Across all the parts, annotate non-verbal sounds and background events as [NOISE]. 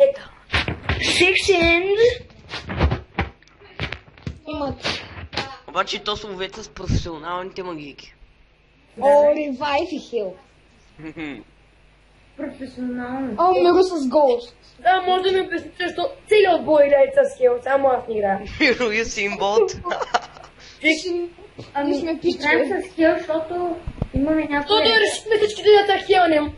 Е. Six end. Имат. Обаче то са ловеца с професионалните магийки. О, ревайв и хил. Професионално. О, Миро с Ghost. Да, може да ми обясните, защо целият отбор играе с хил, само аз не играя. Миро и Симбот. Ами, сме играем с хил, защото имаме някои... Защото решихме всички да ядат хилнем.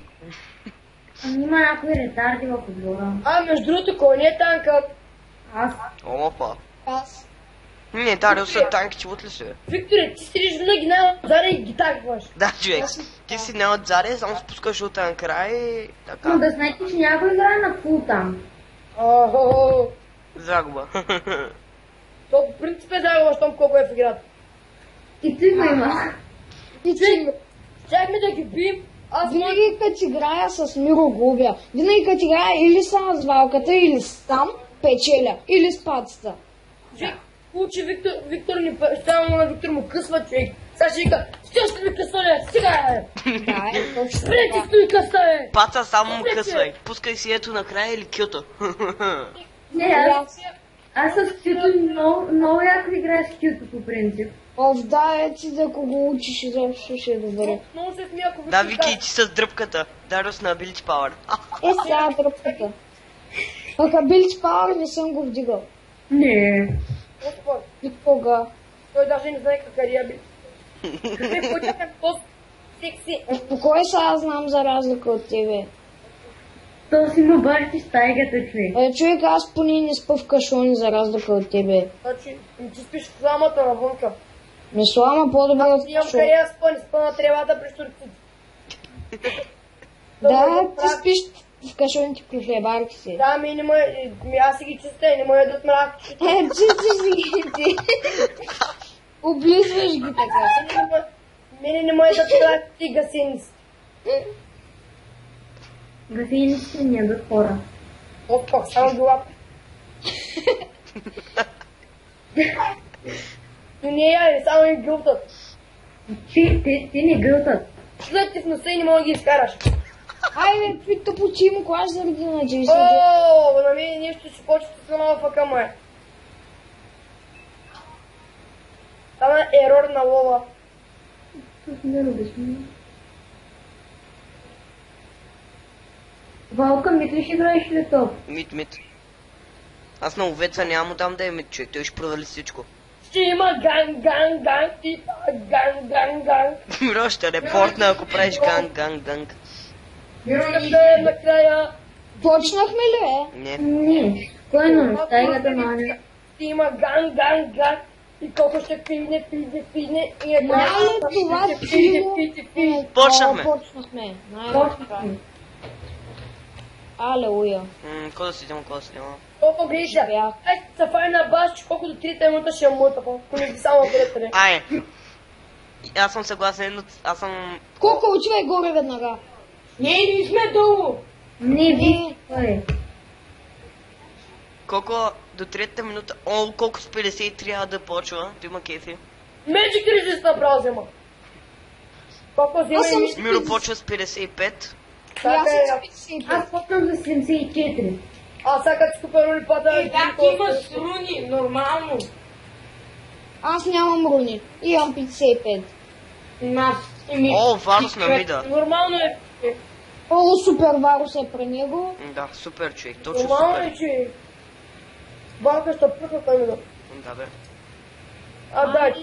Ами, има някои ретарди в отбора. А, между другото, кой не е танкът? Аз. Опа. Аз. Не, Дарио са танки, чуват ли се? Викторе, ти седиш винаги най-отзаде и ги такваш. Да, човек. Ти си не отзаде, само спускаш от край и Но така. да знаете, че някой играе на фул там. Загуба. [LAUGHS] То по принцип е загуба, щом колко е в играта. И ти го има. И че, щяхме да ги бием, аз. Винаги като играя с Миро губя. Винаги като играя или с валката, или с там, печеля. Или с пацата. Човек, получи Виктор, Виктор ни, само на Виктор му късва човек. Сега ще вика, ще ще ми късва, бе, сега е. Да, е точно Спре ти така. стои къста, бе. Паца само му късвай. Пускай си ето накрая или кюто. Не, аз, аз с кюто много, много яко играя с кюто по принцип. Ов, да, е ти да ако го учиш, изобщо ще е добре. Много се смия, ако Да, Вики, ти с дръпката. Дариус на Ability Power. Е, сега дръпката. Пък Ability Power не съм го вдигал. Не. Никога. той даже не знае как е би. Какъв пътя е по-секси. Е, в кой са аз знам за разлика от тебе? То си му бащи стайгата, човек. Е, човек, аз поне не спа в кашони за разлика от тебе. Значи, ти спиш в сламата навънка. Ме слама по-добре от кашони. къде да спа, не спа на тревата при турците. Да, [LAUGHS] ти спиш в кашоните при хлебарки си. Да, ми не ми аз си ги чиста и не ме ядат мравки. [LAUGHS] Е, чистиш си ги ти. Облизваш ги така. Мене не ме ядат мравки и гасеници. Гафини си не ядат хора. От пак, само глава. [LAUGHS] Но не яде, само им гилтат. Ти, ти, ти не гълтат. След ти в носа и не мога да ги изкараш. Айде, какви тъпочи му клаш заради на Джейси. О, на мен нещо ще почва с нова фака моя. Стана ерор на лова. Тук не робиш ми. Валка, мислиш, играеш ли топ? Мит, мит. Аз на овеца няма дам да е мит, човек. Той ще провали всичко. Ще има ганг, ганг, ганг, типа ганг, ганг, ганг. Миро ще репортна, ако правиш ганг, ганг, ганг. Искам да е накрая. Почнахме ли, е? Не. Не. Спокойно, стайгата мане. Ще има ганг, ганг, ганг. И колко ще пизне, пизне, пизне. И е трябва ли това пизне, Е, пизне. Почнахме. О, Почнахме. Алелуя. М, Какво да седим, какво да седим? Колко гриша. Е, Ай, се фай на баш, че колко до 3 минута ще е мута. Ако не само където Ай. Аз съм съгласен, но аз съм... Колко отивай горе веднага? Не, ние сме долу. Не, ви. Колко до третата минута... О, колко с 50 трябва да почва? Ти има кефи. Magic Resist направо взема. Колко взема Аз съм. Миро почва с 55. Така Аз е. съм Аз почвам за 74. Аз сега като си купя роли пата... Да, ти имаш руни, нормално. Аз нямам руни. Имам 55. Нас. О, Варус на мида. Нормално е. О, супер Варус е при него. Да, супер човек, точно Нормално супер. е, че... Банка ще пъка към да. Бе. А, да,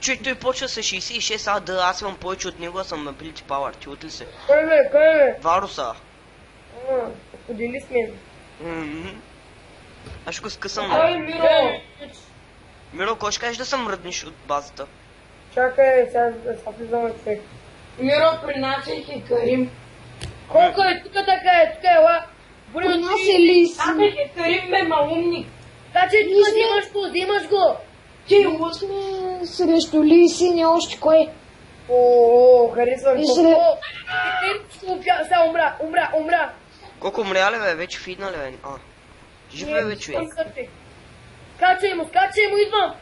Човек, той почва с 66 а да аз имам повече от него, аз съм на Ability Power. Ти от ли се? кой ме, кой ме? Варуса. А, Подели с мен. Аз ще го скъсам. Ай. Миро. Миро, кой ще кажеш да съм мръдниш от базата? Чакай, сега да се влизаме човек. Миро, при нас е Хикарим. Колко е? Тук така е, тук е, ла. Боли При от нас е Лиси. Аз е Хикарим, бе, малумник. Че ти взимаш го, взимаш го. Ти сме срещу Лиси, не още кой. О, харесвам. И се- Сега сега умра, умра, умра. Колко умря ли бе? Вече фидна ли бе? А. Жив бе човек? Скачай му, скачай му, идвам.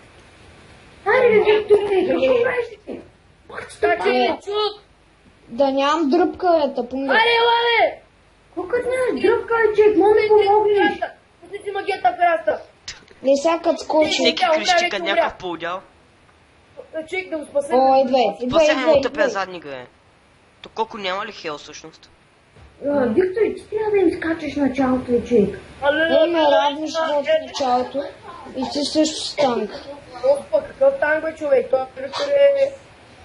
Бе, Виктор, бе, какво правиш ти? Скачай му, чук. Да нямам дръпка, е тъпунга. Аре, лаве! Колко нямаш дръпка, човек, може да ми помогнеш. Пусни си магията в краста. Не сега като скочи. Всеки крещи като вече някакъв полудял. Чек да го спасем. О, идвай, идвай, му идвай, тъпия идвай. задника е. То колко няма ли хел всъщност? Виктор, ти трябва да им скачаш началото, човек. Е, ме радваш в началото. И ти също с танк. Опа, какъв танк бе човек? Той Виктор е...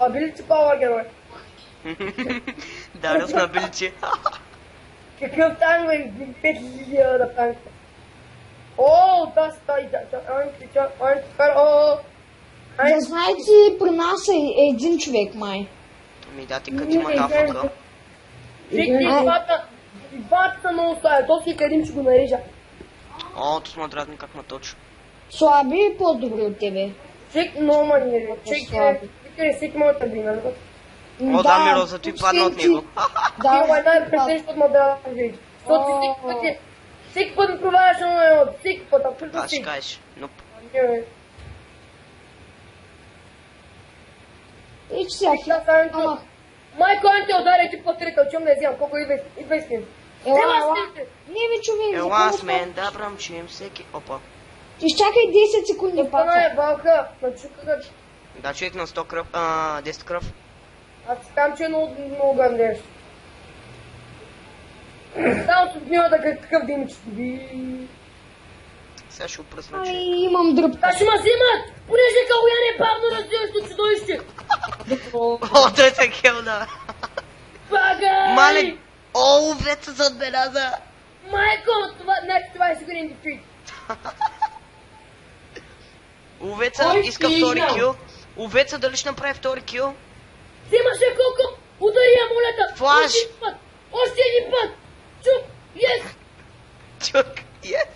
Ability Power герой. Дарил на билици. Какъв танк бе? 5000 да танк. О, да, стай, да, да, анти, да, анти, о. Да знаете, при нас е един човек, май. Ми да, ти като има тафака. Чек, са много слаби. То си къдим, че го нарежа. О, то сме дразни как ме точи. Слаби и по-добри от тебе. Чек, маниери. Чек, е, Виктор е всеки моята би, нали? О, да, Миро, за ти падна от него. Да, [LAUGHS] Да, една е пресеш от модела на види. Защото ти всеки път е... Всеки път ми проваляш на едно, всеки път, абсолютно Да, ще всеки. кажеш. Но Не, бе. И стане Ама, това. Майко, ан те ударя ти по трета, чум да я вземам, колко идва идва с ним. ела, Ела. Не ви човек, ела с мен, да бръмчим всеки. Опа. Изчакай 10 секунди, Остана паца. е валка, начука Да, човек на 100 кръв, а, 10 кръв. Аз казвам, че е много, много гандеш. Само с гнилата как такъв димич. Сега ще опръсна, Ай, че. имам дръпка. Ще ма взимат, понеже Калуян е бавно развиващо чудовище. О, той се хелна. Багай! Мале. О, овеца за отбеляза. Майко, това, значи това е сигурен дефит. Овеца иска стигна? втори кил. Овеца дали ще направи втори кил? Взимаше колко? Удари я молята! Флаш! Още един път! Още един път! Чук! Yes! Чук, yes.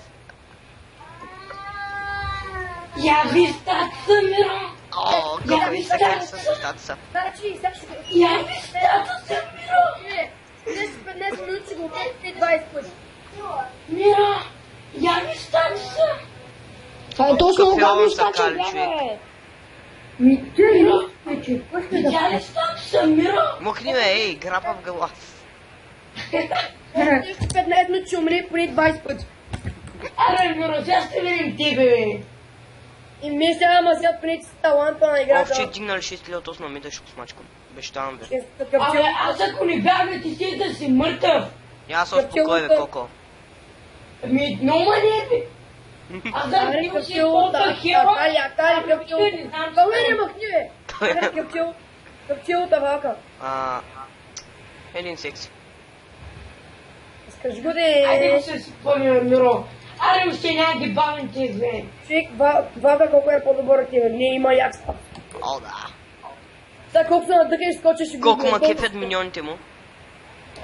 Я ви статуса, Миро! О, Я колко ви ви се хареса статуса! с статуса. Значи, сега ще... Я ви статуса, Миро! Не, днес 15 минути ще го опитате 20 пъти. Миро! Я ви статуса! Това е точно Кафе когато в изкача сакали, бяга, човек. бе. Ми, той не че, какво ще да Я ли статуса, Миро? Мухни ме, ей, грапа в глава. Следващите 15 минути ще умре поне 20 пъти. Аре, Миро, сега ще видим тебе, бе. И ми сега, ама сега поне си таланта на играта. Овче, дигнали 6 лева, то с намита ще го смачкам. Обещавам ви. Абе, аз ако не бягна, ти си да си мъртъв. Я се успокой, бе, Коко. Ами, много манерви. Аз да не си да, хела. Акали, акали. Не Калуян е махни, бе. Къв чел, тавака. А, един секси. Скажи го, Айде де. го се си помня, Миро. Аре, още няма ги бавен ти, бе. Човек, ва- вада колко е по-добър от тебе. Не има як спа. О, да. Сега колко се надъхаш, скочиш и го Колко ма кефят миньоните му.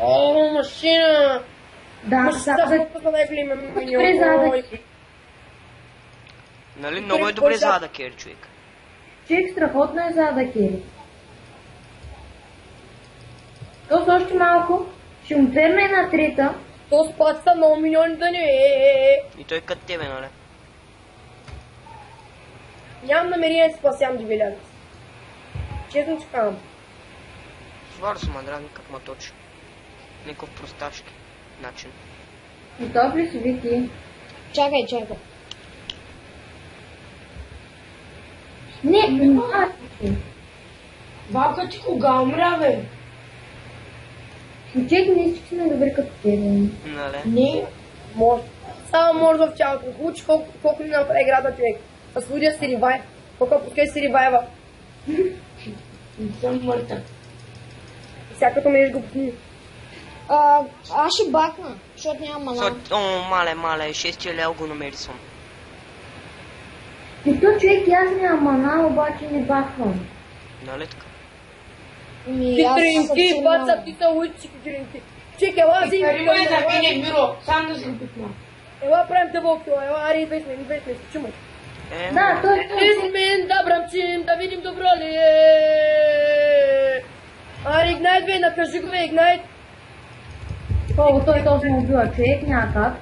О, машина. Да, да, Добре, задък. Нали, много е добре за да кери, човек. човек страхотно е за да кери. То още малко ще му перне една трета. Спад са много миньони да не е. И той като тебе, нали? Нямам намерение да спасям дебилян. Честно ти казвам. Свар се ма дразни как ма точи. Неков просташки начин. Готов ли си, Вики? Чакай, чакай. Не, не аз. Бабка ти кога умря, бе? Човек не всички сме добри като тебе. Нали? Не. Може. Само може в чалото. Учи колко, колко ни направи играта човек. Освободя си ревайв. Колко пускай си ревайва. Не съм мъртъв. Сега като мреш го пусни. А, аз ще бакна, защото няма мана. Со- О, мале, мале, шестия лео го намери съм. И то човек аз нямам мана, обаче не бахвам. Нали така? Си Карима е да мине, Миро. Сам да си го пипна. Ела, правим дъбъл кил. Ела, ари, идвай с мен, идвай с мен, чумай. Е, Да, той е С мен да брамчим, да видим добро ли е. Ари, игнайт, бе, накажи го, бе, игнайт. Колко той този му убива човек, няма как.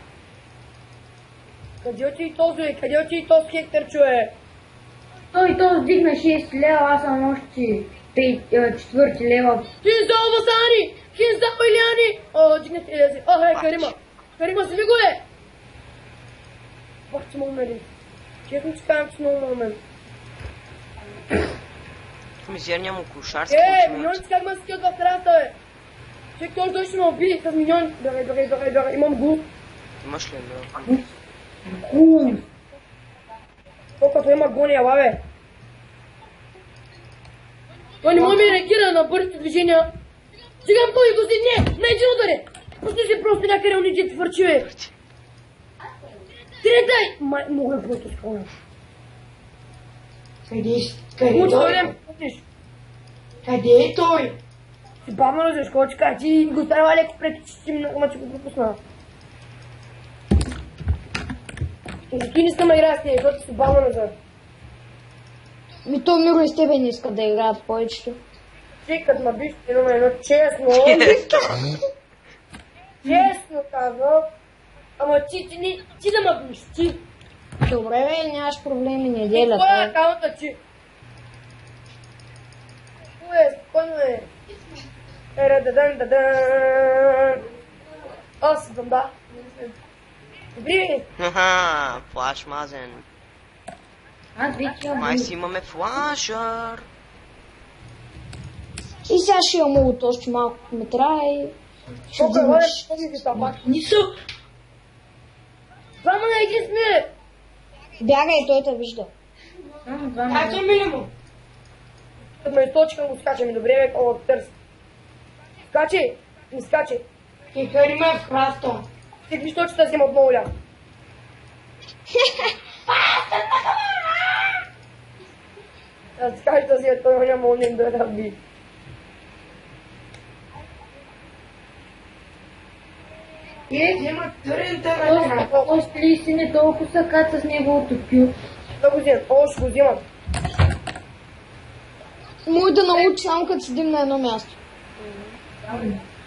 Къде отиде този, бе? Къде отиде този хектар, чове? Той то вдигна 6 лева, аз съм още четвърти левел. Хинзал Масани! Хинзал Иляни! О, дигнете ези. О, хай, Карима! Карима, си ми го е! Бах, че много мери. Честно ти казвам, че много. В мизерния му клошарски Е, миньоните как ме ският в тераса, бе? Човек, той дойде ще ме уби с миньон. Бягай, бягай, бягай, бягай. Имам го. Имаш ли едно? Хум. То като има гони, ела, бе. Той не ми реагира на бързите движения. Стигам той го си, не, не един ударе. Пусни се просто някъде унижи ти върчи, бе. Третай! Май, много е просто скроня. Къде, къде Учи, той? Къде е той? Си бавно разеш, кочка, ти го трябва леко пред ми, много ма че го пропусна. Ти не искам да играя с нея, защото си бавно назад. Ми то Миро и с тебе не иска да играят повечето. Ти като ма биш едно едно, честно, [LAUGHS] честно казвам, ама ти, ти, не, ти да ме биш, ти. Добре, бе, нямаш проблеми, неделя. Кой е акаунта ти? Кой е, спокойно е. Ера дадан дадан. Аз съм да. Добри, Хаха, флаш мазен. Аз вече имам Май си имаме флашър. И сега ще имам много още малко метра и... Ще колко взимаш. Нисо. Двама на един сме. Бягай, той те вижда. съм ли му? Като ме източкам го скача ми, добре, бе, о, търси. Скачи, не скачи. Ти Карима е в храста. Ти виж точно да взема отново ля. Аз скача да взема, той няма онен да да би. Е, взема търен търен Още- Още ли си не толкова са каца с неговото кю? Да го вземам, о, ще го вземам. Мой да научи само като седим на едно място.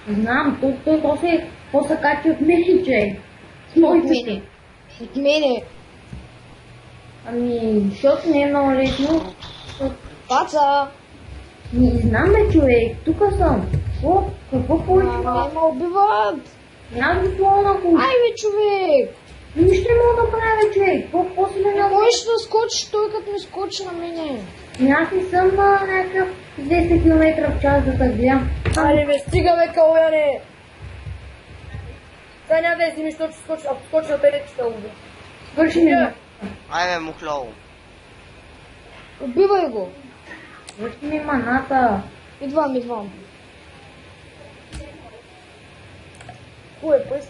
Знам, той, той после, после качи от мен, че С моите мене. си. От мене. Ами, защото не е много лесно. Паца! Не знам бе, човек, тук съм. Какво? Какво повече? Ама убиват! Няма да слова на хуй. Ай бе, човек! Нищо не мога да правя, човек. Какво да Не няма? можеш да скочиш той като ми скочи на мене. Аз не съм на някакъв 10 км в час да гледам. Айде бе, стига бе, калуяне! Сега няма да изнимиш, защото ще скочи, ако скочи на тебе, ще убия. Свърши ми. Айде, мухлово. Убивай го. Свърши ми маната. Идвам, идвам. Кой е пъс?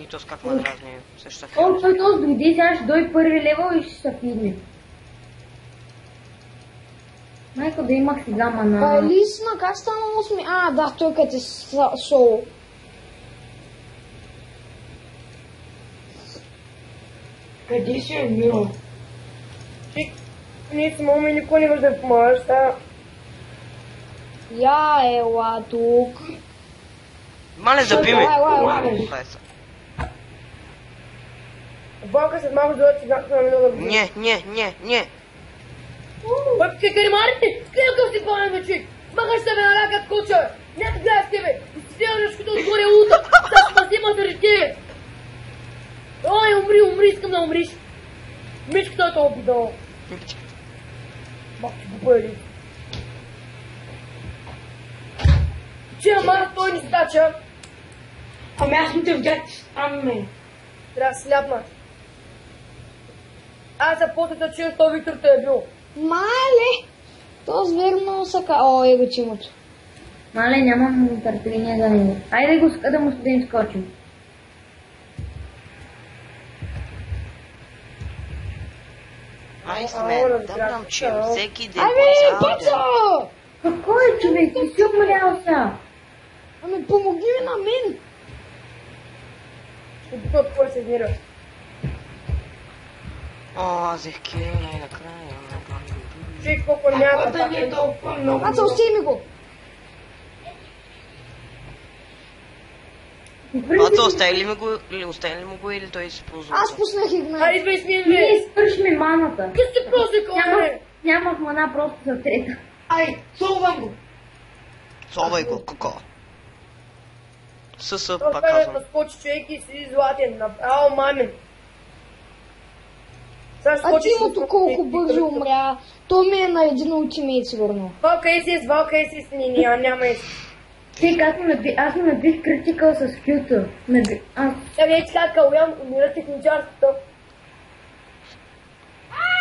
И то с как ме дразни. Същата О, фигура. той този дойде, сега ще дойде първи левел и ще се фидне. Майко да имах сега А, мана. Лисна, как стана 8? А, да, той като е соло. Къде си е? Ти, ние с моми никой не може да помагаш, сега. Я, ела тук. Мале, заби ме. Са. Валка след малко дойдат бяха на много да Не, не, не, не. Каримарите, къде какъв си пълен бе, човек? Махаш се бе на ракът куча! Някак гледа с тебе! Си взема нещото отгоре лута! Сега ще ме взема заради тебе! Ой, умри, умри, искам да умриш! Мишката е толкова бидала! Бах ти го бъде! Че, ама той ни стача! Ами аз не те видях, ме. Трябва да сляпна! Аз за после да чуя, той Виктор те е бил! Мале! То звер много сака. О, его чимото. Мале, нямам търпение за него. Айде го ска да му да им скочим. Ай, сме, да мрамчим всеки ден ден. Какво е, човек? Ти си умрял сега. Ами помогни ми на мен. От кой се измира. О, взех кил най-накрая. Човек колко няма да не е толкова много. Паца, остави ми го. А то остави ли, ми го, или остави ли му го или той си ползва? Аз пуснах Игнат. Айде, идвай с мен, Ние бе! свършиме маната. Къде сте просто, Няма, коре? нямах мана просто за трета. Ай, солвам го. Совай го, коко. Със, Това пак е казвам. да скочи човек и си златен. Направо мамин. А Тимото колко бързо умря. То ми е на един ултимейт сигурно. Валка СС, Валка СС, не, не, няма СС. Тъй аз наби, аз му набих критикал с кюто. Наби, аз Тя вече каза, Калян, умира техничарството.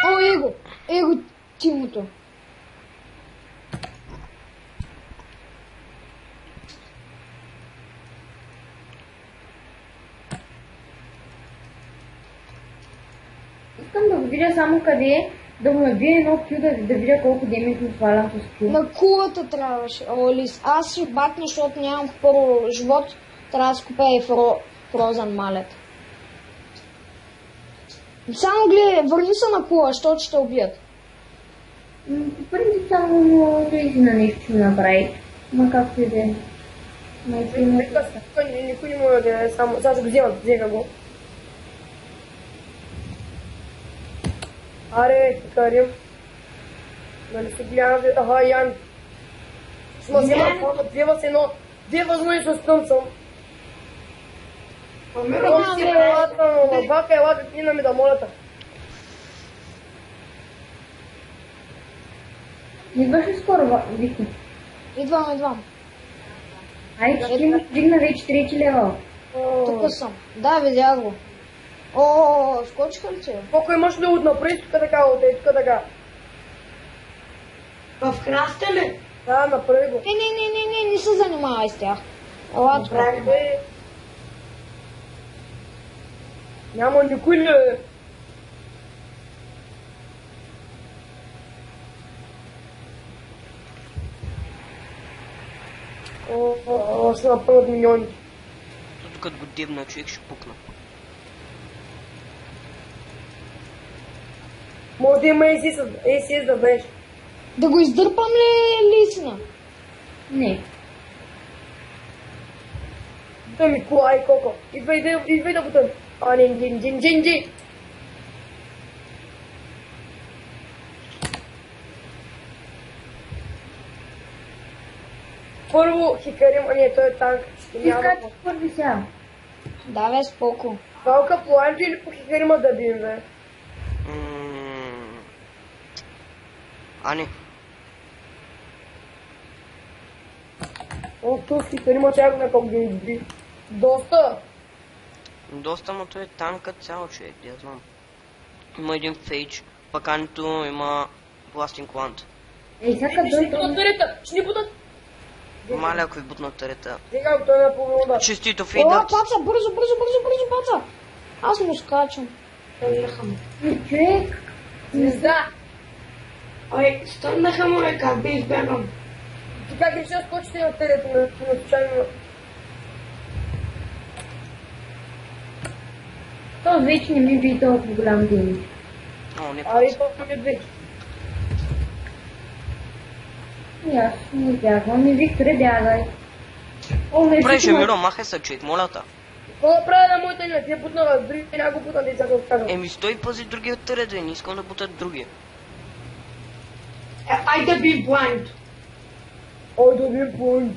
О, Его! Его Тимото. искам да го видя само къде е, да му набия едно кю, да, да видя колко демидж му свалям с кю. На кулата трябваше. О, Лис. Аз ще батна, защото нямам първо живот. Трябва да си купя и фро... фрозен малет. Само гледай, върни се на кула, защото ще те убият. Принцип само му лези на нещо ще направи. Ма както и да е. Никой- не може да е само. Сега ще го вземат, взема го. Аре, Карим. Нали се гледам, аха, Ян. Ще ме взема, дева се едно, дева знае, че стъм съм. Ела си елата, но бака, ела да ти ми да молята. Идваш ли скоро, Вики? Идвам, идвам. Ай, че ти имаш дигна вече трети левел. Тук съм. Да, видях го. О, скочиха ли че? Колко имаш ли от напред, тук така, от е, тук така. В храста ли? Да, направи го. Не, не, не, не, не, не се занимавай с тях. Ела тук. Е, Няма никой ли? О, о, о, ще напълнат милиони. То Като го дебна човек ще пукна. Може да има ACS, ACS да беше. Да го издърпам ли лисина? Не. Да ми кола и коко. Идвай, идвай, идвай да бутам. А, не, джин, джин, джин, джин. Първо хикарим, а не, той е танк. Ти първи сега. Да, бе, споко. Валка по Анджи или по хикарима да бием, бе? Не, О, то хикарима чак на как да изби. Доста. доста му той е танка цял човек, да я знам. Има един фейдж, пък Анито има бластинг ланд. Ей, сега Ще ни бутат тарета, ще ни бутат. Маля, ако ви бутнат тарета. Сега той е по да. Честито фейдът. паца, бързо, бързо, бързо, бързо, паца. Аз му скачам. Човек, Звезда. Ой, стъмнаха му е как да избягам. Ти как решил скочите на терето на, на случайно? то вече не ми би толкова голям демидж. О, не Аре, паца. то ми бе. И аз не бягвам. Не, Викторе, бягай. О, не, Добре, ще ще ма- миро, махай се човек, моля те. Какво да правя на моята линия? Ти я бутна, дори няма го бутна, деца го казвам. Еми стой пази другия тарет, бе, не искам да бутат другия. Е, да ви пой.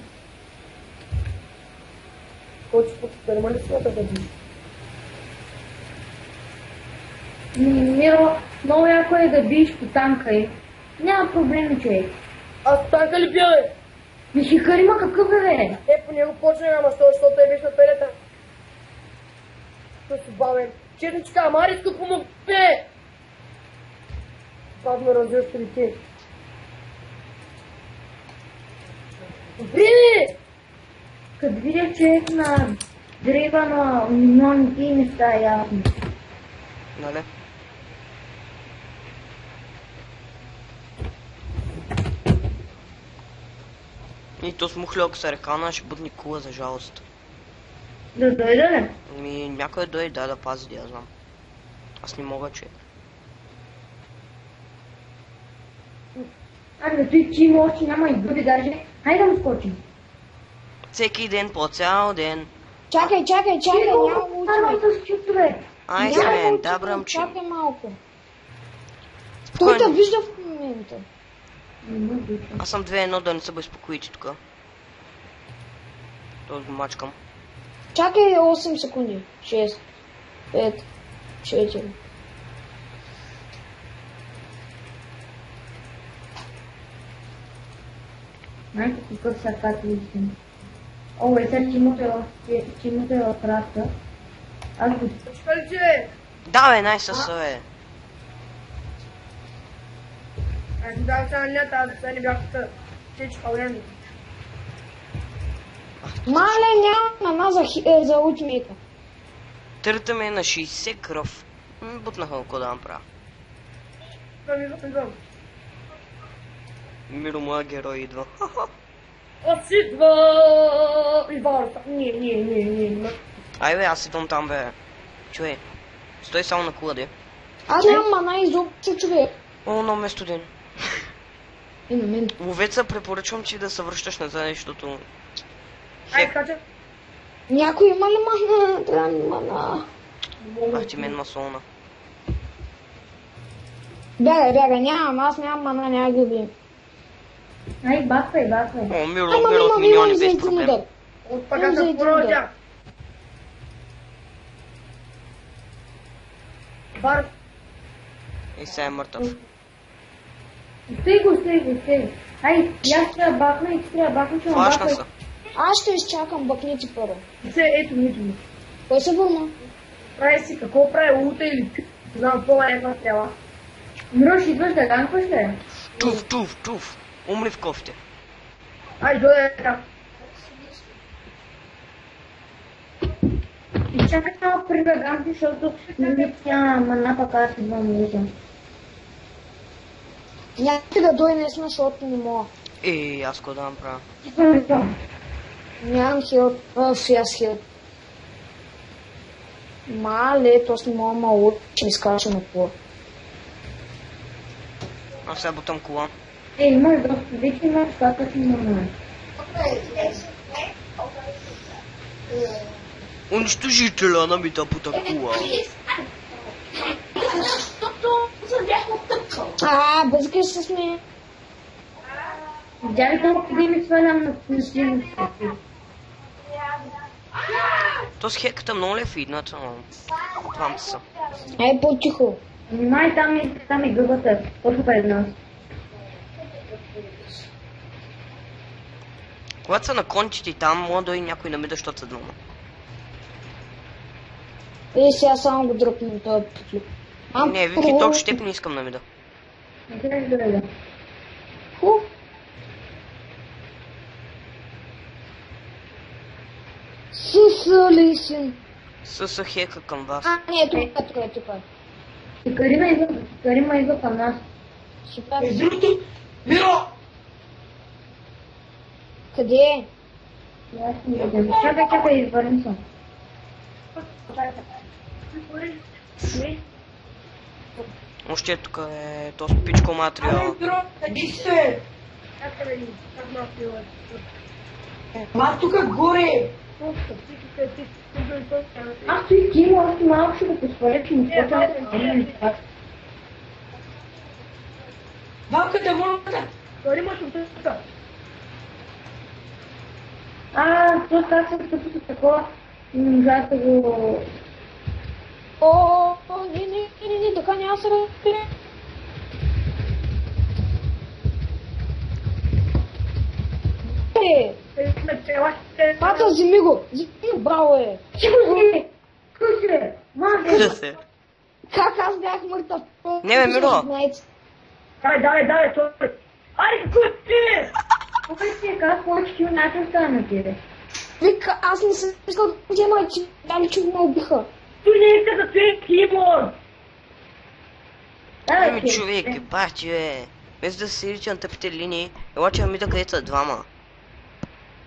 Скочи по ферма ли смята да би? М, Миро, много яко е да биеш по танка и. Няма проблеми, човек. Аз танка ли бия, бе? Ми хикарима какъв е, бе? Е, по него почна, ама що, защото е беше на пелета. Той си бавен. Черничка, ама Ариско помогне! Бавно развиваш трите. Добре! Като видя човек на древа на милионите и не става ясно. Нали? И то смухля, ако се рекана, ще бутни кула за жалост. Да дойде ли? Ми някой дойде да, да пази, да я знам. Аз не мога, човек. Ами да той че още няма и бъде даже. Хайде да му скочим. Всеки ден, по цял ден. Чакай, чакай, чакай, няма чутове. Ай, ултимейт, да, бръмчи. Чакай малко. Той те Спокойно. вижда в момента. Аз съм 2-1 да не се безпокоите тук. Този го мачкам. Чакай 8 секунди. 6, 5, 4. Знаете какъв са католици? О, е сега чимото е в, чи- чимото е в раста. Аз го Чекайте! Да, бе, най-със, бе. Аз си дам сега лята, аз сега не бях. Всичко време. Мале, няма мана за, е, за ултимейта. Търта ми е на 60 кръв. Бутнаха, какво да направя. Идвам, идвам, идвам. Миро, моя герой идва. Аз идва! И варта. Не, не, не, не. Ай, бе, аз идвам там, бе. Чуе. Стой само на кула, де. Аз нямам мана изобщо, човек. О, но ме студен. И на мен. Ловеца, препоръчвам ти да се връщаш назад, защото... Ай, Хек, скача. Някой има ли мана? Трябва ми мана. ах ти мен масона. Бягай, бягай, нямам, аз нямам мана, няма да убием. Имам за без един проблем. удар. От пък Имам за аз един породя. удар. Бар. И сега е мъртъв. Стой го, стой го, стой. Ай, трябва да бахна и ти трябва да бахна, че ме Флашна бахвай. са. Аз ще изчакам бъкнете първо. Се, ето ми, ето ми. Кой се върна? Прави си, какво прави лута или знам, е една стрела. Мирош, идваш да ганкваш ли? Туф, туф, туф. Умри в кофите. Ай, дойде така. И чакай само при да ганкваш, защото не няма мана, пък аз да идвам. Някой да дойде наистина, защото не мога. Е, аз какво да направя? Нямам хил, а, фиас хил. Мале, то с не мога мало, че ми скача на пола. Аз сега бутам кола. Е, имаш доста, вече имаш какъв има мана. Унищожителя на ми да бута кола. А, бъзгай се сме. Видя ли колко да ми свалям на силно То с хеката много ли е фидната, но... Двамата са. Ай, по-тихо. Внимай, там е, там е гъбата, точно пред нас. Когато са на кончите там, мога да и някой намида, защото са двама. Е, сега само го дръпнем този петлю. Не, Вики, първо- толкова ще не искам намида. Не трябва да дойда. Ху. Сусали си. С хека към вас. А, не, тук е, тук е, тук е. И Карима идва, Карима идва към нас. Супер. Между другото, Миро! Къде е? Аз не видям. Чакай, чакай, извървим съм. Още е тук е този пичко материал. Къде сте? Как да ни? Как малко е? Ма тук горе! Аз Кимо, още малко ще го посваля, че му скоча на това. Валката, валката! Дори му съм тук. А, то как се стъпи такова, не можа да го... О, не, не, не, не, не, така няма се разбира. Е, ще пата, вземи го. Вземи го, браво е. Мазе! Да се. Как аз бях мъртъв? Не, бе, Миро. Давай, давай, давай, той. Айде, какво ти? Кой си е как стана ти, бе? Вика, аз не съм искал да взема, че дали че ме убиха. Той не иска да се Кимон. Ами човек, е бати, бе. Без да се рича на тъпите линии, ела че ми да където са двама.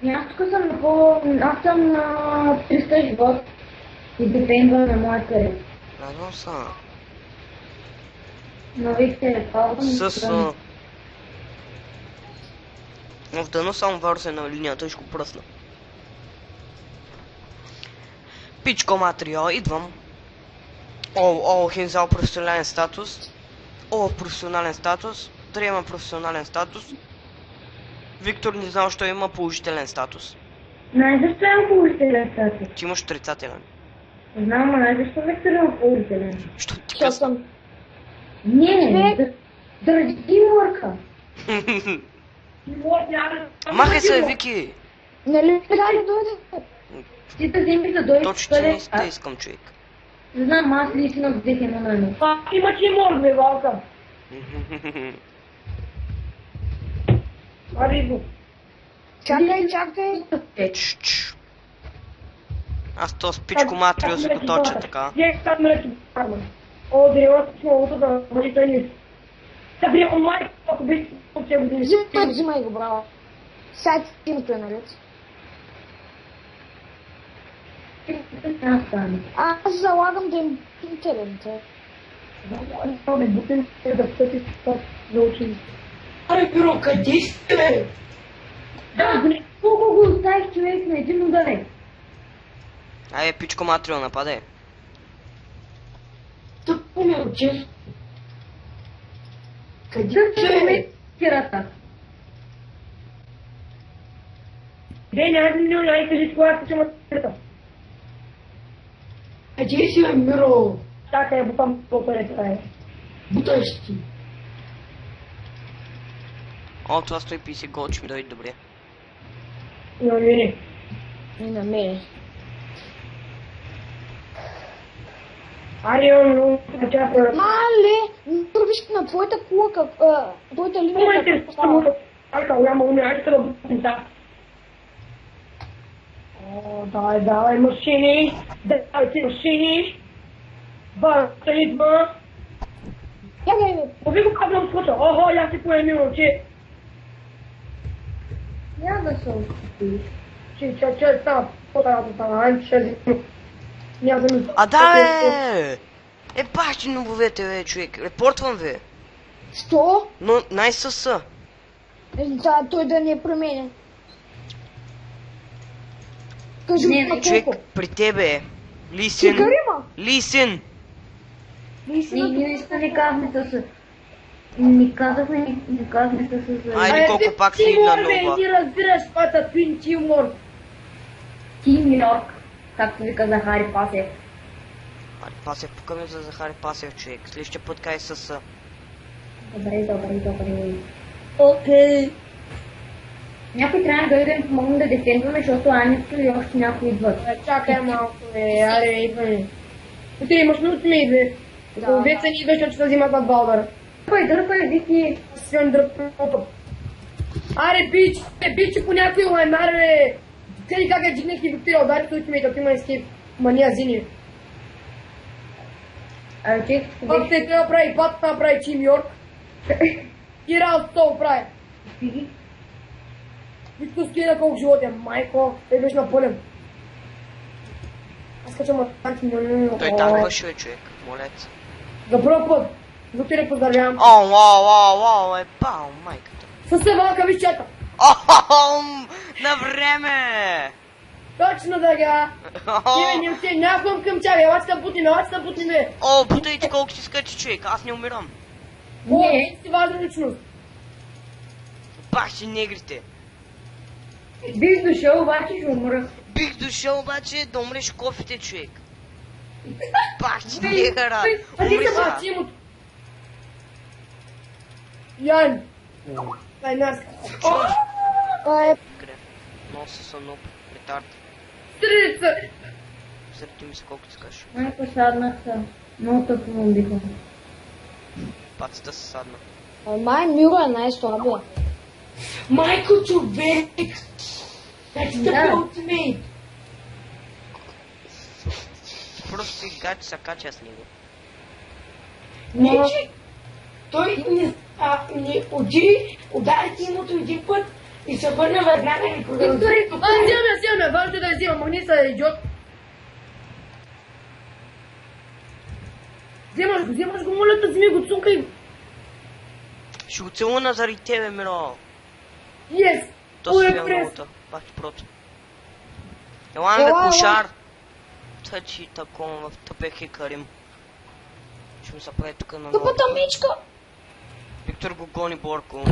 И Аз тук съм на по... Аз съм на 300 живот. И депендва на моя кариер. Радвам са. Но вижте, е палвам. А, В дъно само Варус е на линията и ще го пръсна. Пичко матрио, идвам. О, о, Хензал професионален статус. О, професионален статус. Три има професионален статус. Виктор не знал, що има положителен статус. Знаеш защо имам положителен статус? Ти имаш отрицателен. Знам, но знаеш защо Виктор има положителен? Що ти съм... Не, заради тимворка. [LAUGHS] Махай се, Вики! Нали трябва да дойде? Ти да вземеш да дойдеш Точно, че не те искам, човек. Знам, аз лично взех едно на едно. А, има ти мор, бе, валка. [LAUGHS] Ари го. Чакай, чакай. Чш. Аз то с пичко матрио се го точа така. Не, там парма. О, древа с малото да бъде той о май, ако беше от 7 години. Взимай, взимай го, браво. Сега името е наред. Аз стана. Аз залагам да им интернет. Това ме бутен е да пъти за учени. Аре, бюро, къде сте, бе? Да, колко го оставих човек на един ударек? Айде, пичко матрио, нападай. Тъпо ми очи. Къде Също сте? ме тирата. Де, няма да ми не кажи с кола, че ме търта. Къде си, бе, Миро? Чакай, я бутам по-паре трябва. Буташ ти. О, това 150 гол, че ми дойде добре. Не, не, не. И на мене. Аре, он, он, тя проръча. Мале, виж на твоята кула, как, а, твоята Много линия ме как става. интересува. Айка, голяма умя, айка да бутам та. О, давай, давай, машини. Давайте, машини. Ба, идва. Чакай, бе. Ови го кабнам скоча. Охо, я си поемил, че... Няма да се отстъпиш. Че, че, че, става. Какво трябва да става? Ай, ще зи. Няма да ми... А да, бе! Е, бащи нобовете, бе, човек. Репортвам, бе. Що? Но най-съса. Е, Да, той да не е променен. Кажи Не, на Човек, при тебе. Лисин. Цигарима? Лисин. Лисина Ние не казахме с... Не казахме, не казахме с... Айде, колко пак си на нова. Ти разбираш това са Twin Timor. Както ви каза Хари Пасев. Аре, Пасев, пукаме за Захари Пасев, човек. Следващия път кай с... Добре, добре, добре. Окей. Някой трябва да дойде да помогне да дефендваме, защото Анито и още някои идват. Чакай малко, бе, аре, идваме. Ти имаш минути ми, бе. Да, Веца ни идваш, че се взимат над Балдър. Дърпай, дърпай, вики. Свен дръпното. Аре, бич, бе, бич по някой лайнар, бе. Къде как я дигнах и Виктория, удари с ултимейта, има ескейп. Мания зини. Чех, Пак те трябва да прави пат, да прави Тим Йорк. И раз то прави. Стиги. Вижте скина колко живот е, майко, той беше напълен. Аз качам атаки, но не Той танкваше, бе, човек. Молец. За първ път. Виктория поздравявам. О, вау, вау, вау, е бау, майката. Със се валка виж чата. О, на време! Точно така. Не се някакъм към тях, ела се бутни, ела се бутни, бе. О, бутайте колко си скачи, човек, аз не умирам. Не. ти си важна личност. Бах си негрите. Бих дошъл, обаче ще умра. Бих дошъл обаче да умреш кофите, човек. Бах ти негъра. а ти Умри се А, сега. Тимот. Ян. Ай, нас. А, е, Къде? Носа са нуп, ретард. Трица. Заради ми се колко ти скаш. Майко саднах се. Много тъпо му убиха. Пацата се садна. май Миро е най-слабия. Майко, човек. That's the Да. ultimate. Просто си гачи се кача с него. Не, че той ни, а, ни уди, удари тимото един път и се върна веднага и продължи. Виктори, А, взимаме, взимаме, важно е да взимам, махни се, идиот. Взимаш го, взимаш го, моля те, вземи го, цункай. Ще го целуна заради тебе, Миро. Yes! То си бе прес. многото. Бах ти прото. Ела ме Ела, ела. кошар. тъчи такова в тъпех и Карим. Ще ми се прави тук на Тъпата мечка. Виктор го гони Борко.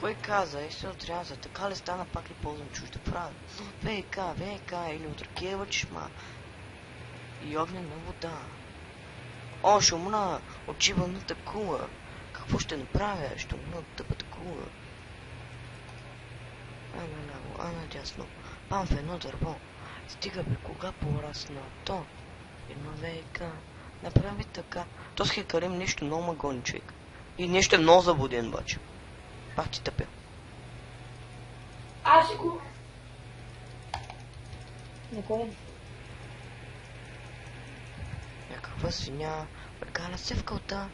Кой каза, е се отряза, така ли стана пак ли ползвам чужда правда? ВК, ВК или от Ракева чешма. И огнена вода. О, ще умна, отчиваната кула. Какво ще направя? Ще умна от тъпата кула. А наляво, а надясно. Пам в едно дърво. Стига бе, кога порасна то? Едно ВК. Направи така. То с хекарим нещо много ма гони човек. И нещо е много заблуден обаче. Пак ти тъпя. Аз ще го... Никой. Някаква свиня, прекаля се в кълта,